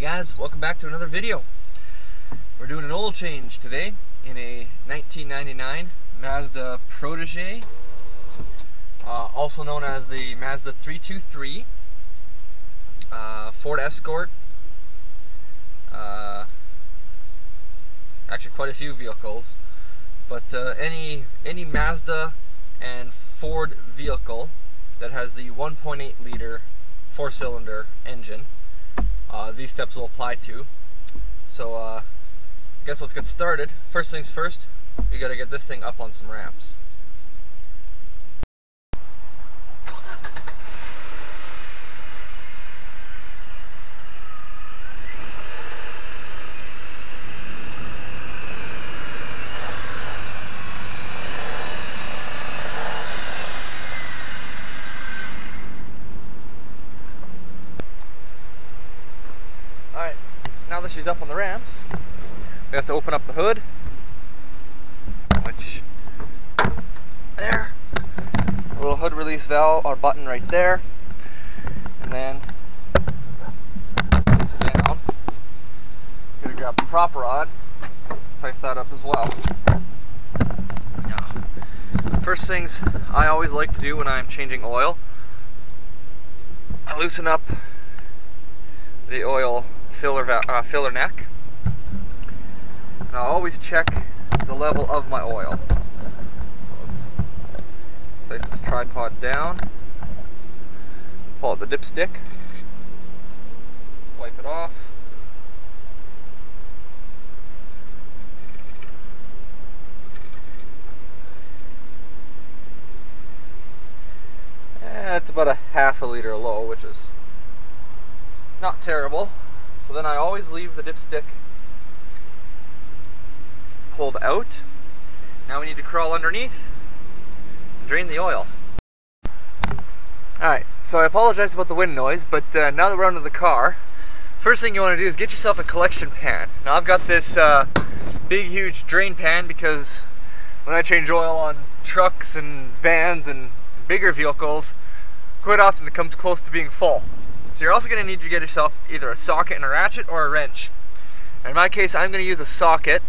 guys, welcome back to another video. We're doing an oil change today in a 1999 Mazda Protege, uh, also known as the Mazda 323, uh, Ford Escort, uh, actually quite a few vehicles, but uh, any any Mazda and Ford vehicle that has the 1.8 liter four cylinder engine uh, these steps will apply to. So uh, I guess let's get started. First things first, we gotta get this thing up on some ramps. Alright, now that she's up on the ramps, we have to open up the hood, which, there, a little hood release valve or button right there, and then, place it down, gonna grab the prop rod, place that up as well. Now, first things I always like to do when I'm changing oil, I loosen up the oil filler, uh, filler neck. And I'll always check the level of my oil. So let's place this tripod down, pull out the dipstick, wipe it off. Eh, it's about a half a liter low, which is not terrible. So then I always leave the dipstick pulled out. Now we need to crawl underneath and drain the oil. Alright, so I apologize about the wind noise, but uh, now that we're under the car, first thing you want to do is get yourself a collection pan. Now I've got this uh, big huge drain pan because when I change oil on trucks and vans and bigger vehicles, quite often it comes close to being full. So you're also going to need to get yourself either a socket and a ratchet or a wrench. In my case, I'm going to use a socket.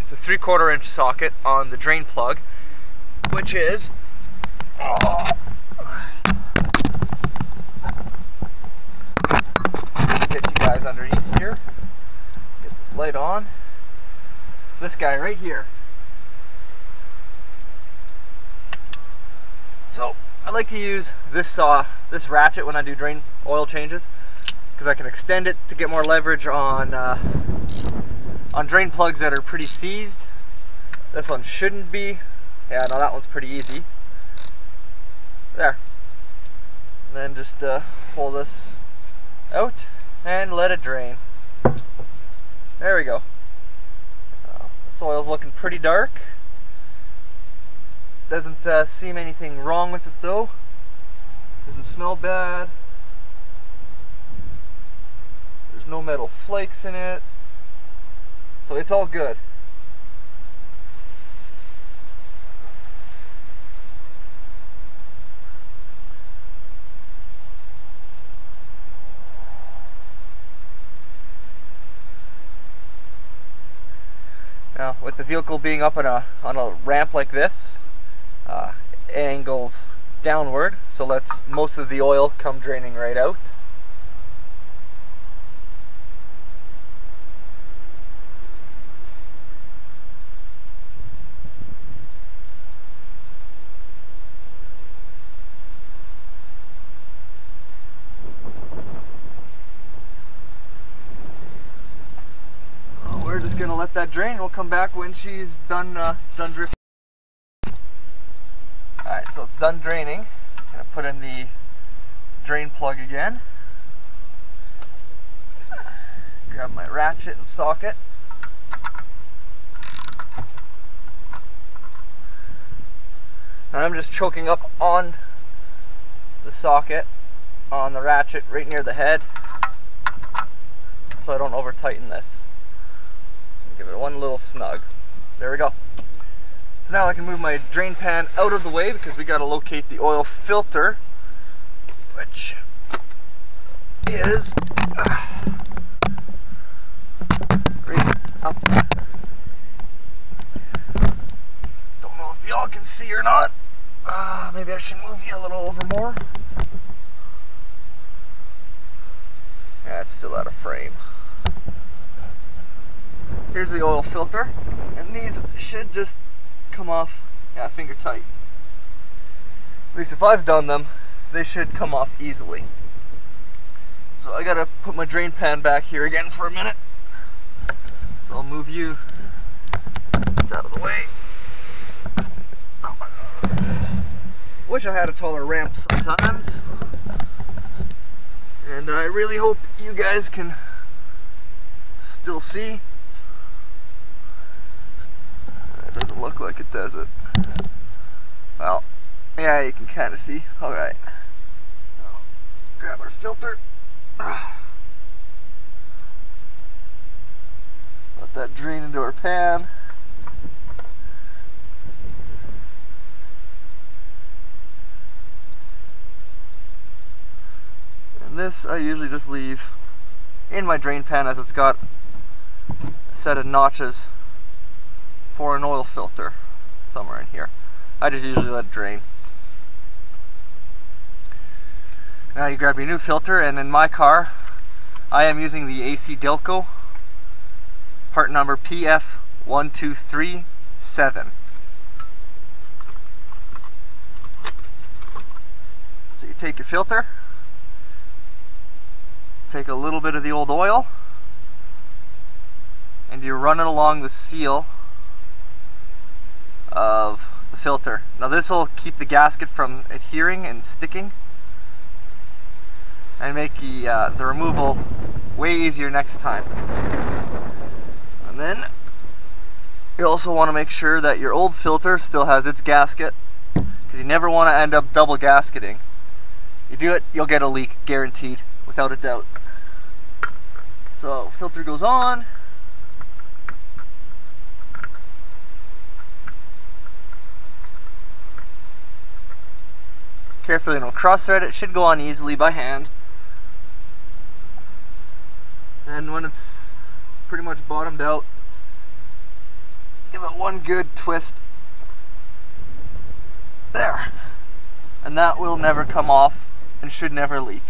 It's a 3 quarter inch socket on the drain plug, which is get you guys underneath here. Get this light on. It's this guy right here. So I like to use this saw, this ratchet when I do drain oil changes because I can extend it to get more leverage on uh, on drain plugs that are pretty seized. This one shouldn't be. Yeah, no, that one's pretty easy. There. And then just uh, pull this out and let it drain. There we go. Uh, the soil's looking pretty dark. Doesn't uh, seem anything wrong with it though. Doesn't smell bad. There's no metal flakes in it. So it's all good. Now, with the vehicle being up on a on a ramp like this, uh, angles downward, so let's most of the oil come draining right out. So we're just gonna let that drain. We'll come back when she's done uh, done drifting. It's done draining. I'm gonna put in the drain plug again. Grab my ratchet and socket. And I'm just choking up on the socket on the ratchet right near the head so I don't over tighten this. Give it one little snug. There we go. So now I can move my drain pan out of the way because we got to locate the oil filter, which is uh, Up. Don't know if y'all can see or not. Uh, maybe I should move you a little over more. Yeah, it's still out of frame. Here's the oil filter, and these should just come off, yeah, finger tight. At least if I've done them, they should come off easily. So I gotta put my drain pan back here again for a minute. So I'll move you just out of the way. Wish I had a taller ramp sometimes. And I really hope you guys can still see. It doesn't look like it, does it? Well, yeah, you can kind of see. Alright. Grab our filter. Let that drain into our pan. And this I usually just leave in my drain pan as it's got a set of notches for an oil filter somewhere in here. I just usually let it drain. Now you grab your new filter and in my car I am using the AC Delco part number PF1237. So you take your filter, take a little bit of the old oil and you run it along the seal of the filter. Now this will keep the gasket from adhering and sticking and make the, uh, the removal way easier next time. And then you also want to make sure that your old filter still has its gasket because you never want to end up double gasketing. You do it, you'll get a leak, guaranteed, without a doubt. So filter goes on. Carefully don't cross thread, it should go on easily by hand. And when it's pretty much bottomed out, give it one good twist. There. And that will never come off and should never leak.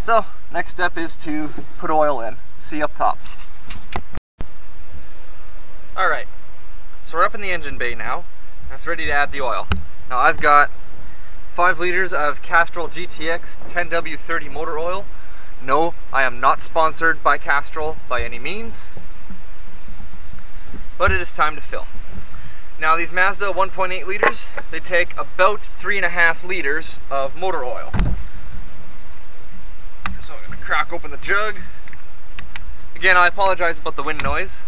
So, next step is to put oil in. See up top. Alright, so we're up in the engine bay now. And it's ready to add the oil. Now I've got 5 liters of Castrol GTX 10W30 motor oil no, I am not sponsored by Castrol by any means, but it is time to fill. Now these Mazda 1.8 liters, they take about three and a half liters of motor oil. So I'm gonna crack open the jug. Again, I apologize about the wind noise.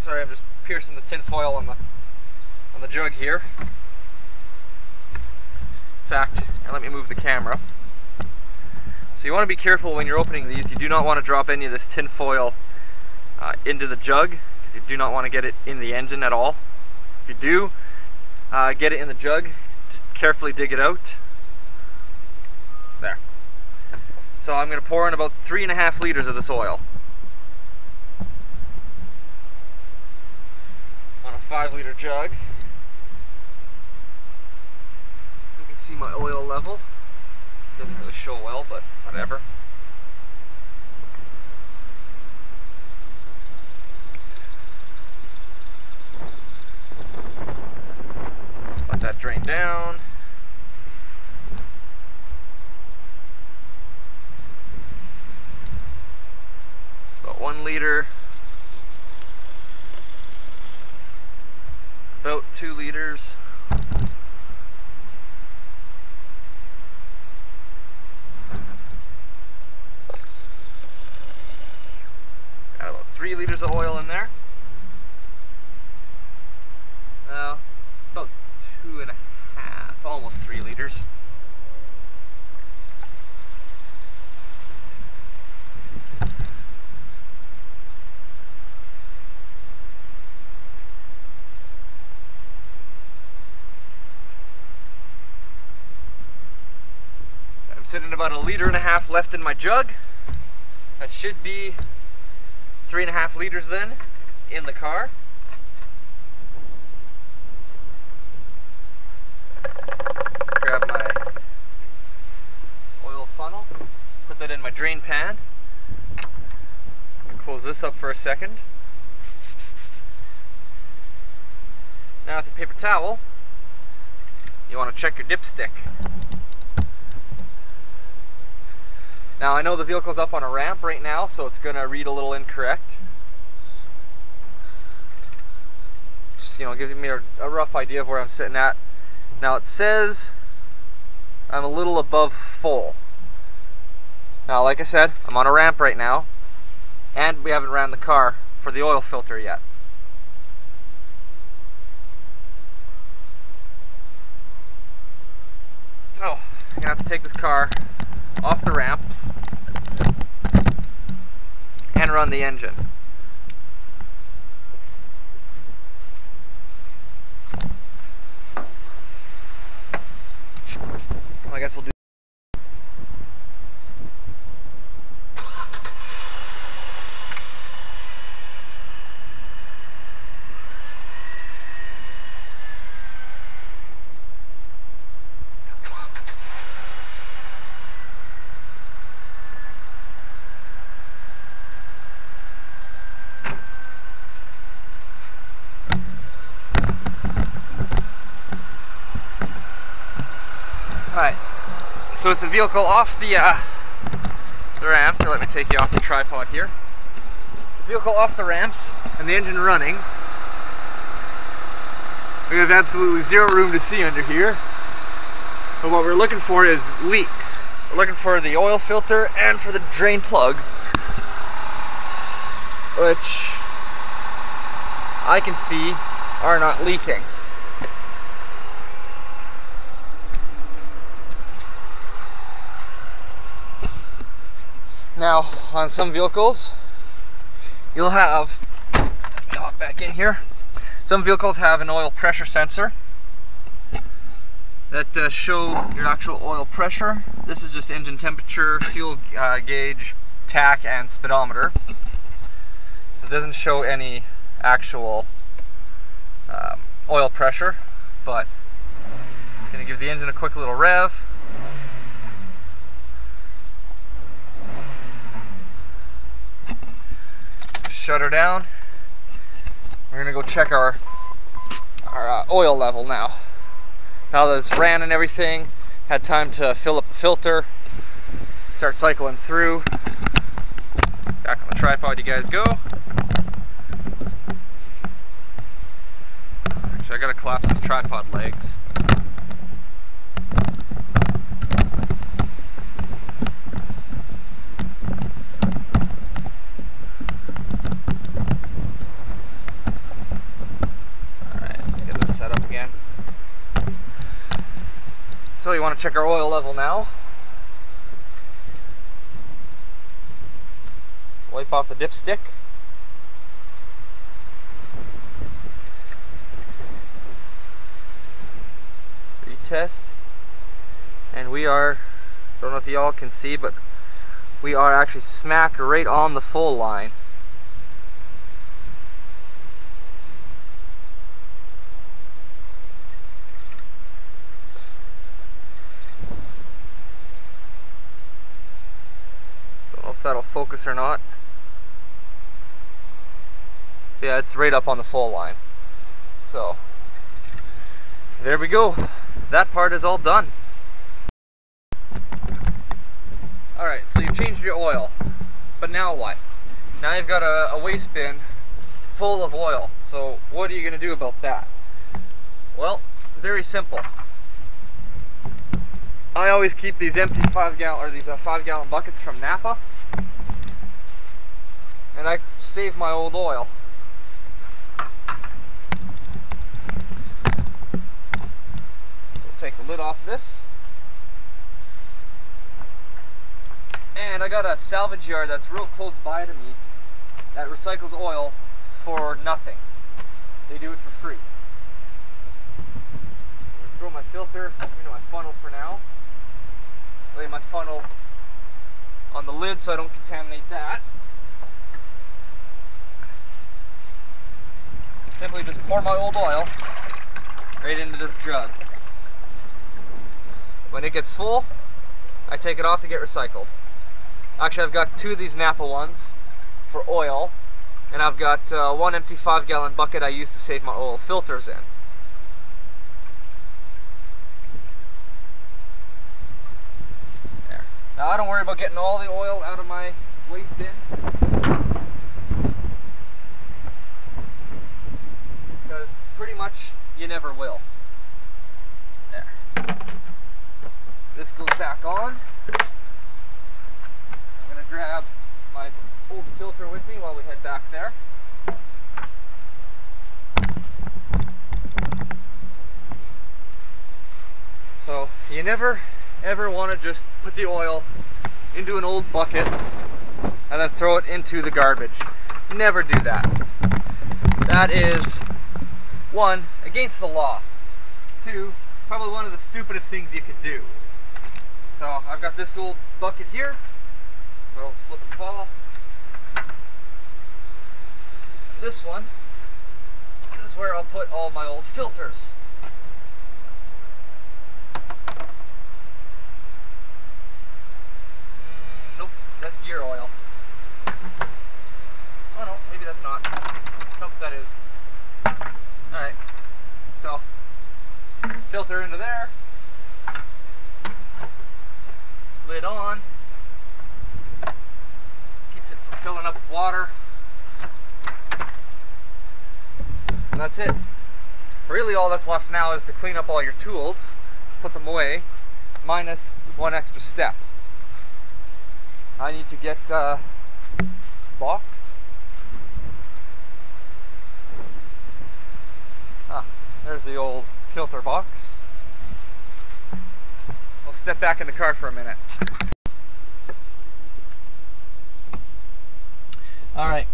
Sorry, I'm just piercing the tin foil on the on the jug here. In fact, let me move the camera. So you want to be careful when you're opening these. You do not want to drop any of this tin foil uh, into the jug because you do not want to get it in the engine at all. If you do, uh, get it in the jug. Just carefully dig it out. There. So I'm going to pour in about three and a half liters of this oil. Five liter jug. You can see my oil level. Doesn't really show well, but whatever. Let that drain down. It's about one liter. About two liters. Got about three liters of oil in there. Now, about two and a half, almost three liters. Sitting about a liter and a half left in my jug. That should be three and a half liters then in the car. Grab my oil funnel, put that in my drain pan. Close this up for a second. Now with your paper towel, you want to check your dipstick. Now I know the vehicle's up on a ramp right now, so it's to read a little incorrect. Just, you know, gives me a, a rough idea of where I'm sitting at. Now it says I'm a little above full. Now, like I said, I'm on a ramp right now, and we haven't ran the car for the oil filter yet. So, I'm gonna have to take this car off the ramps and run the engine. I guess we'll do Alright, so with the vehicle off the, uh, the ramps, here let me take you off the tripod here. The vehicle off the ramps and the engine running. We have absolutely zero room to see under here. But what we're looking for is leaks. We're looking for the oil filter and for the drain plug. Which I can see are not leaking. Now, on some vehicles, you'll have, let me hop back in here. Some vehicles have an oil pressure sensor that uh, show your actual oil pressure. This is just engine temperature, fuel uh, gauge, tach, and speedometer. So it doesn't show any actual um, oil pressure, but I'm going to give the engine a quick little rev. Shut her down. We're gonna go check our our uh, oil level now. Now that it's ran and everything, had time to fill up the filter, start cycling through. Back on the tripod you guys go. Actually, I gotta collapse these tripod legs. You want to check our oil level now. Let's wipe off the dipstick. Retest. And we are, I don't know if y'all can see, but we are actually smack right on the full line. That'll focus or not. Yeah, it's right up on the full line. So, there we go. That part is all done. Alright, so you've changed your oil. But now what? Now you've got a, a waste bin full of oil. So what are you going to do about that? Well, very simple. I always keep these empty five gallon or these uh, five gallon buckets from Napa and I save my old oil. So we'll take the lid off this. And I got a salvage yard that's real close by to me that recycles oil for nothing. They do it for free. Throw my filter into my funnel for now. lay my funnel on the lid so I don't contaminate that. Simply just pour my old oil right into this jug. When it gets full, I take it off to get recycled. Actually, I've got two of these Napa ones for oil, and I've got uh, one empty five gallon bucket I use to save my oil filters in. There. Now I don't worry about getting all the oil out of my waste bin. Because pretty much you never will. There. This goes back on. I'm going to grab my old filter with me while we head back there. So you never ever want to just put the oil into an old bucket and then throw it into the garbage. Never do that. That is one, against the law. Two, probably one of the stupidest things you could do. So I've got this old bucket here. Little slip and fall. This one, this is where I'll put all my old filters. Mm, nope, that's gear oil. Oh no, maybe that's not. Nope, that is. Alright, so filter into there, lid on, keeps it from filling up with water, and that's it. Really all that's left now is to clean up all your tools, put them away, minus one extra step. I need to get uh, box. Ah, there's the old filter box. I'll step back in the car for a minute. Alright,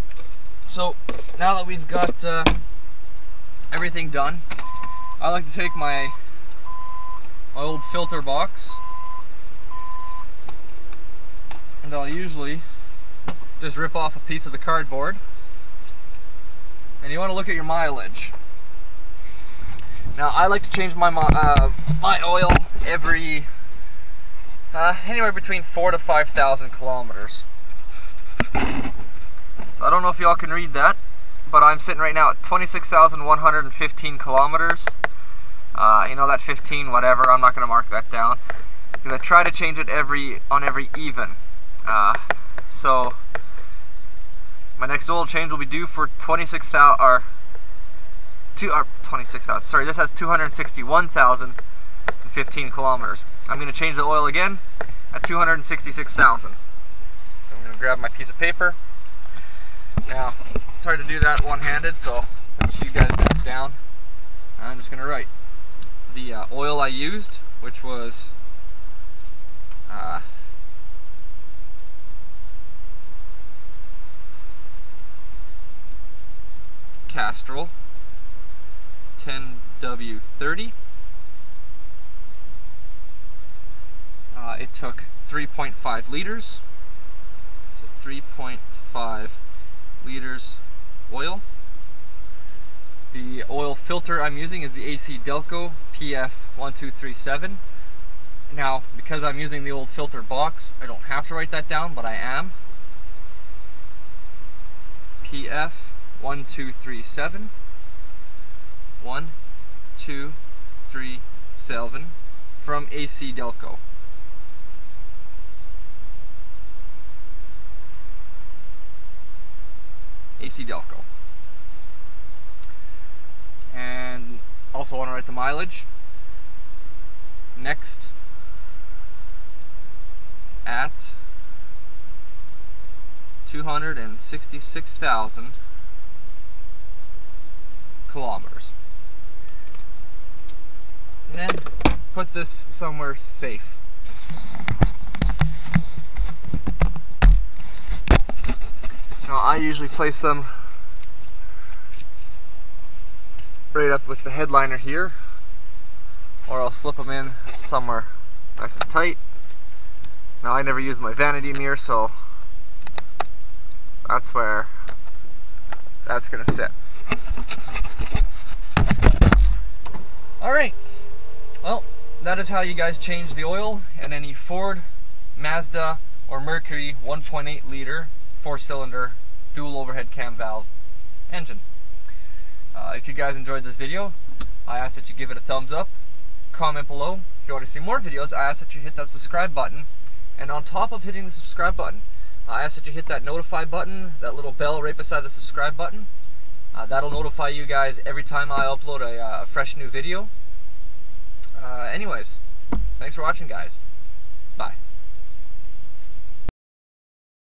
so now that we've got uh, everything done, I like to take my, my old filter box and I'll usually just rip off a piece of the cardboard and you want to look at your mileage. Now I like to change my uh, my oil every uh, anywhere between four to five thousand kilometers. So I don't know if y'all can read that, but I'm sitting right now at 26,115 kilometers. Uh, you know that 15, whatever. I'm not going to mark that down because I try to change it every on every even. Uh, so my next oil change will be due for 26,000 or two or 26,000. Sorry, this has 261,015 kilometers. I'm going to change the oil again at 266,000. So I'm going to grab my piece of paper. Now, it's hard to do that one-handed, so put you guys back down. I'm just going to write the uh, oil I used, which was uh, Castrol 10W30. Uh, it took 3.5 liters, so 3.5 liters oil. The oil filter I'm using is the AC Delco PF1237. Now, because I'm using the old filter box, I don't have to write that down, but I am. PF1237. 1237 from AC Delco. AC Delco. And also want to write the mileage. Next at 266,000 kilometers. And then put this somewhere safe. Now I usually place them right up with the headliner here or I'll slip them in somewhere nice and tight Now I never use my vanity mirror, so that's where that's gonna sit. Alright, well, that is how you guys change the oil in any Ford, Mazda, or Mercury 1.8 liter, four cylinder, dual overhead cam valve engine. Uh, if you guys enjoyed this video, I ask that you give it a thumbs up, comment below. If you want to see more videos, I ask that you hit that subscribe button, and on top of hitting the subscribe button, I ask that you hit that notify button, that little bell right beside the subscribe button. Uh, that'll notify you guys every time I upload a, uh, a fresh new video. Uh, anyways, thanks for watching guys. Bye.